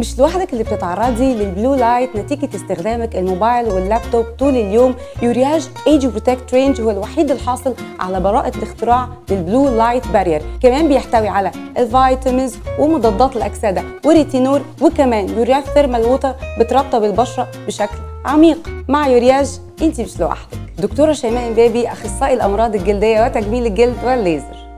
مش لوحدك اللي بتتعرضي لل blue light نتيجة استخدامك الموبايل واللابتوب طول اليوم. يورياج Age Protect range هو الوحيد الحاصل على براءة الاختراع لل blue light barrier كمان بيحتوي على ال vitamins ومضادات الأكسدة وريتينول وكمان يورياج thermal water بترطب البشرة بشكل عميق. مع يورياج انت مش لوحدك. دكتورة شيماء امبابي أخصائي الأمراض الجلدية وتجميل الجلد والليزر.